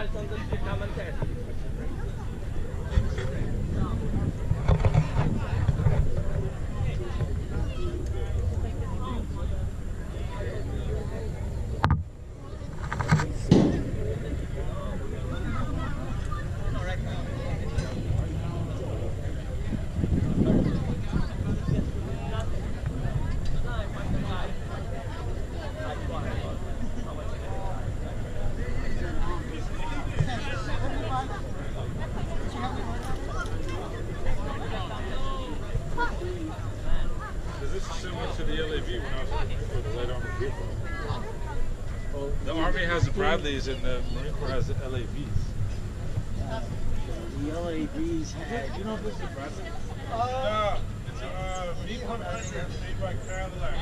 This to the LAV when I was for the light armor group. Well, the Army has the Bradleys and the Marine Corps has the LAVs. The LAVs had. You know if this is a Bradley? Uh, it's a uh, V100 made by Cadillac.